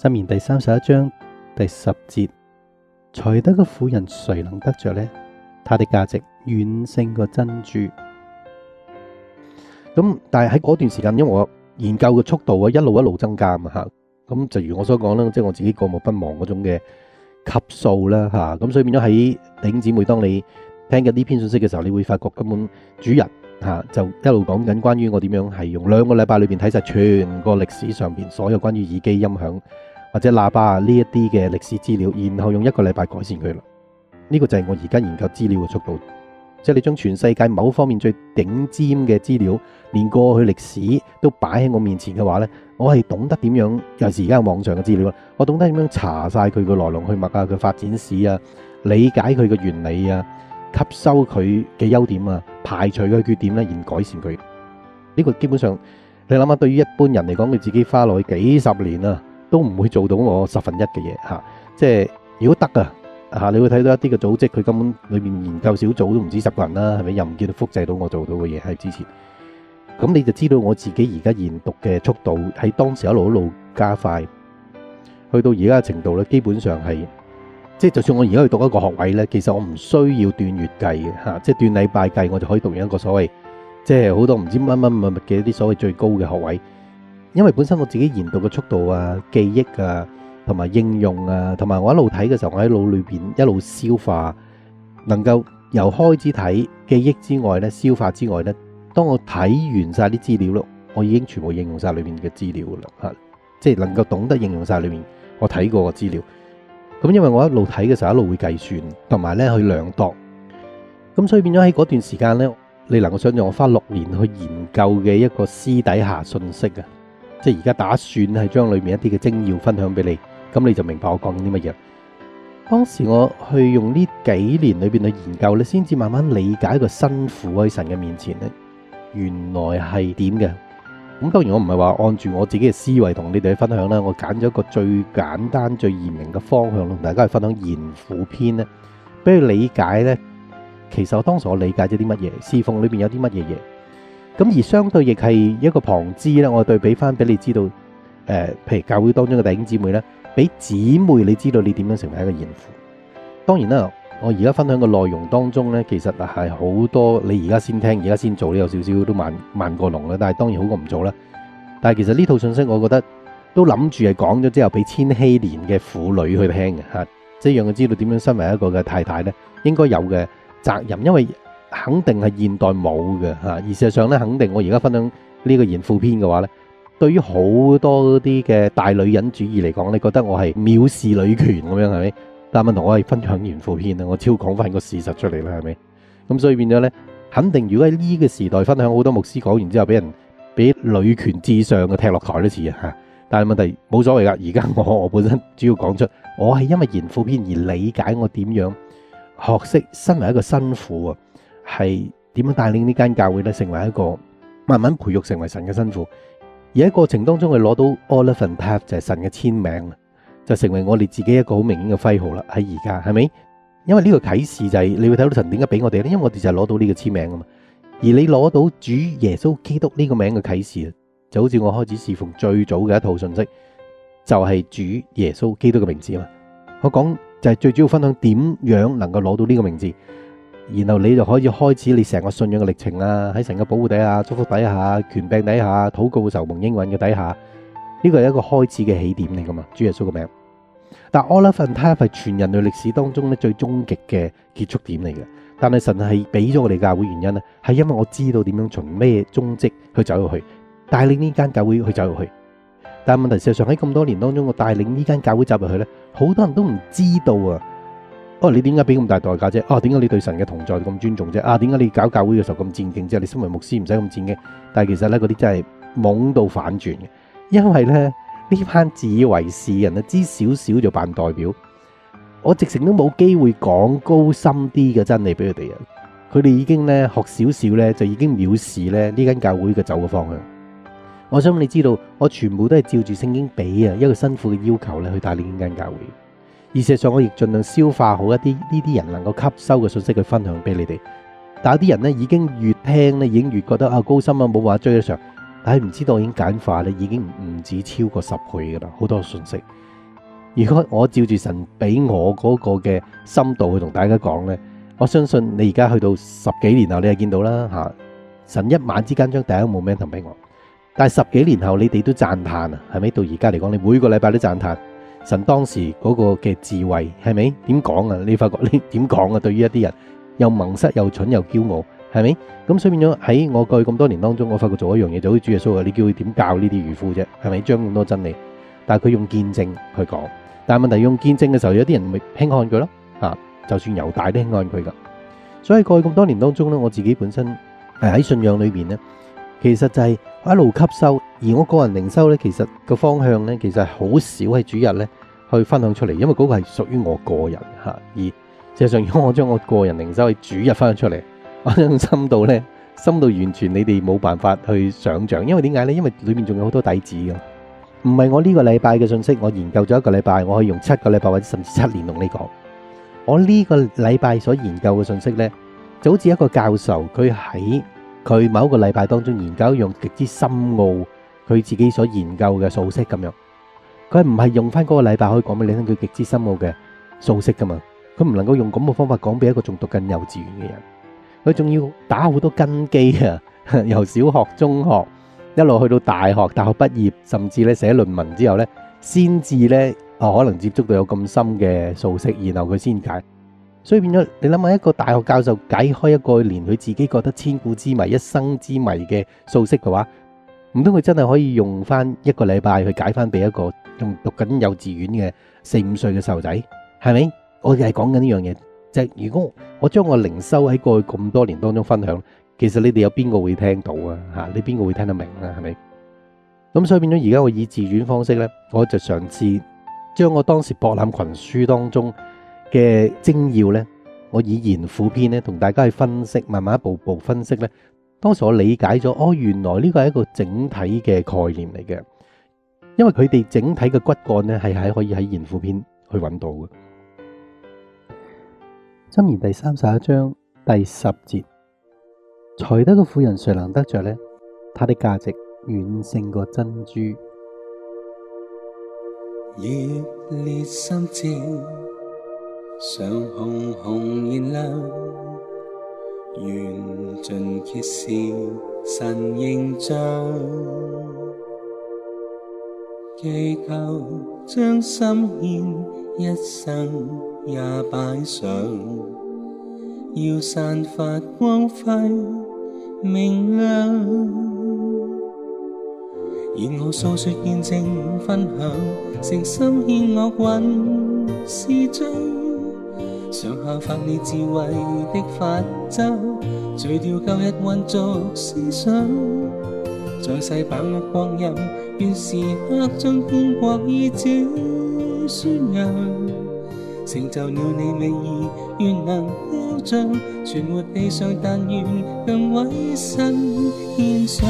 箴言第三十一章第十節，才德嘅婦人誰能得着呢？他的價值遠勝過珍珠。咁但係喺嗰段時間，因為我研究嘅速度啊，一路一路增加嘛吓，咁就如我所講啦，即系我自己過目不忘嗰種嘅級數啦吓，咁所以變咗喺顶姊妹，當你聽緊呢篇信息嘅時候，你會發覺根本主人吓就一路講緊關於我點樣係用兩個禮拜裏邊睇晒全個歷史上边所有關於耳機音響。或者喇叭啊呢一啲嘅歷史資料，然後用一個禮拜改善佢啦。呢個就係我而家研究資料嘅速度，即係你將全世界某方面最頂尖嘅資料，連過去歷史都擺喺我面前嘅話呢，我係懂得點樣，尤其是而家網上嘅資料，我懂得點樣查晒佢個來龍去脈啊，佢發展史啊，理解佢嘅原理啊，吸收佢嘅優點啊，排除佢缺點咧，然改善佢。呢個基本上你諗下，對於一般人嚟講，佢自己花落去幾十年啊。都唔會做到我十分一嘅嘢嚇，即係如果得啊嚇，你會睇到一啲嘅組織，佢根本裏面研究小組都唔止十個人啦，係咪？又唔見到複製到我做到嘅嘢喺之前，咁你就知道我自己而家研讀嘅速度喺當時一路一路加快，去到而家嘅程度咧，基本上係即係就算我而家去讀一個學位咧，其實我唔需要斷月計嘅嚇，即係斷禮拜計，我就可以讀完一個所謂即係好多唔知乜乜乜乜嘅一啲所謂最高嘅學位。因為本身我自己研讀嘅速度啊、記憶啊、同埋應用啊，同埋我一路睇嘅時候，我喺腦裏邊一路消化，能夠由開始睇記憶之外咧，消化之外咧，當我睇完晒啲資料咯，我已經全部應用晒裏面嘅資料噶啦，吓，即係能夠懂得應用晒裏面我睇過嘅資料。咁因為我一路睇嘅時候一路會計算，同埋咧去量度，咁所以變咗喺嗰段時間咧，你能夠想象我花六年去研究嘅一個私底下信息啊！即係而家打算係將裏面一啲嘅精要分享俾你，咁你就明白我講緊啲乜嘢。當時我去用呢幾年裏邊去研究咧，先至慢慢理解一個新婦喺神嘅面前咧，原來係點嘅。咁當然我唔係話按住我自己嘅思維同你哋去分享啦，我揀咗一個最簡單、最易明嘅方向，同大家去分享賢苦篇咧，俾佢理解咧。其實我當時我理解咗啲乜嘢，侍奉裏邊有啲乜嘢嘢。咁而相對亦係一個旁支咧，我對比翻俾你知道，誒，譬如教會當中嘅弟兄姊妹咧，俾姊妹你知道你點樣成為一個賢婦。當然啦，我而家分享嘅內容當中咧，其實係好多你而家先聽，而家先做呢，有少少都慢慢過龍啦。但係當然好過唔做啦。但係其實呢套信息，我覺得都諗住係講咗之後俾千禧年嘅婦女去聽嘅嚇，即係讓佢知道點樣身為一個嘅太太咧，應該有嘅責任，因為。肯定係現代冇嘅吓，而事實上咧，肯定我而家分享呢個賢婦篇嘅話咧，對於好多啲嘅大女人主義嚟講，你覺得我係藐視女權咁樣係咪？但問題我係分享賢婦篇啊，我超講翻個事實出嚟啦，係咪？咁所以變咗咧，肯定如果喺呢個時代分享好多牧師講完之後，俾人俾女權至上嘅踢落台都似啊吓。但係問題冇所謂噶，而家我我本身主要講出，我係因為賢婦篇而理解我點樣學識身為一個新婦啊。係點樣帶領呢間教會咧，成為一個慢慢培育成為神嘅辛苦，而喺過程當中佢攞到 Olive and Taft 就係神嘅簽名，就成為我哋自己一個好明顯嘅徽号啦。喺而家係咪？因為呢個啟示就係、是、你會睇到神點解俾我哋咧，因為我哋就係攞到呢個簽名啊嘛。而你攞到主耶穌基督呢個名嘅啟示，就好似我開始侍奉最早嘅一套信息，就係、是、主耶穌基督嘅名字啊嘛。我講就係最主要分享點樣能夠攞到呢個名字。然後你就可以開始你成個信仰嘅歷程啦！喺神嘅保護底下、祝福底下、權柄底下、祷告嘅時候蒙應允嘅底下，呢個係一個開始嘅起點嚟噶嘛？主耶穌嘅名。但 Olive and Taft 係全人類歷史當中咧最終極嘅結束點嚟嘅。但係神係俾咗我哋教會原因咧，係因為我知道點樣從咩蹤跡去走入去，帶領呢間教會去走入去。但係問題事實上喺咁多年當中，我帶領呢間教會走入去咧，好多人都唔知道啊！哦，你點解俾咁大代價啫？哦，點解你對神嘅同在咁尊重啫？啊，點解你搞教會嘅時候咁戰兢啫？你身為牧師唔使咁戰兢，但係其實咧嗰啲真係懵到反轉嘅，因為咧呢班自以為是人啊，知少少就扮代表，我直情都冇機會講高深啲嘅真理俾佢哋啊！佢哋已經咧學少少咧，就已經藐視咧呢間教會嘅走嘅方向。我想你知道，我全部都係照住聖經俾啊一個辛苦嘅要求咧去帶領呢間教會。而事上，我亦盡量消化好一啲呢啲人能夠吸收嘅信息去分享俾你哋。但有啲人呢已經越聽呢，已經越覺得啊高深啊，冇話追得上。但係唔知道已經簡化咧，已經唔止超過十倍噶啦，好多信息。如果我照住神俾我嗰個嘅深度去同大家講呢，我相信你而家去到十幾年後，你就見到啦嚇。神一晚之間將第一個 momentum 俾我，但係十幾年後你哋都讚歎啊，係咪？到而家嚟講，你每個禮拜都讚歎神當時嗰個嘅智慧，係咪？點講啊？你發覺 你點講啊？對於一啲人又蒙塞又蠢又驕傲，係咪？咁所以變咗喺我過去咁多年當中，我發覺做一樣嘢就好似主耶穌啊，你叫佢點教呢啲漁夫啫？係咪？將咁多真理，但係佢用見證去講，但係問題用見證嘅時候，有啲人咪輕看佢咯，啊，就算猶大都輕看佢噶。所以過去咁多年當中咧，我自己本身係喺信仰裏邊咧，其實就係一路吸收，而我個人靈修咧，其實個方向咧，其實係好少喺主日咧去分享出嚟，因為嗰個係屬於我個人吓。而事實上，如果我將我個人靈修喺主日分享出嚟，我種深度咧，深度完全你哋冇辦法去想象。因為點解咧？因為裏面仲有好多底子噶，唔係我呢個禮拜嘅信息，我研究咗一個禮拜，我可以用七個禮拜或者甚至七年同你講。我呢個禮拜所研究嘅信息呢，就好似一個教授，佢喺佢某一個禮拜當中研究一樣極之深奧，佢自己所研究嘅數式咁樣。佢唔係用翻嗰個禮拜可以講俾你聽，佢極之深奧嘅數式噶嘛。佢唔能夠用咁嘅方法講俾一個仲讀緊幼稚園嘅人。佢仲要打好多根基啊，由小學、中學一路去到大學，大學畢業，甚至咧寫論文之後呢，先至呢。哦，可能接觸到有咁深嘅數式，然後佢先解，所以變咗你諗下一個大學教授解開一個連佢自己覺得千古之謎、一生之謎嘅數式嘅話，唔通佢真係可以用翻一個禮拜去解翻俾一個仲讀緊幼稚園嘅四五歲嘅細路仔，係咪？我哋係講緊呢樣嘢，就係如果我將我靈修喺過去咁多年當中分享，其實你哋有邊個會聽到啊？吓，你邊個會聽得明啊？係咪？咁所以變咗而家我以自傳方式呢，我就嘗試。將我當時博覽群書當中嘅精要呢，我以言苦篇呢，同大家去分析，慢慢一步步分析呢。當時我理解咗，哦，原來呢個係一個整體嘅概念嚟嘅，因為佢哋整體嘅骨幹呢，係喺可以喺言輔篇去揾到嘅。箴言第三十一章第十節，才德嘅婦人誰能得着呢？他的價值遠勝過珍珠。熱烈心志，上紅紅燃亮，緣盡揭示神形象，祈求將心獻，一生也擺上，要散發光輝明亮。願我訴說見證分享，誠心獻樂韻詩章，想效法你智慧的法則，除掉舊日混浊思想，在世把握光阴，愿时刻将天國意志宣揚，成就了你美意，願能標彰，存活地上，但願更委身獻上。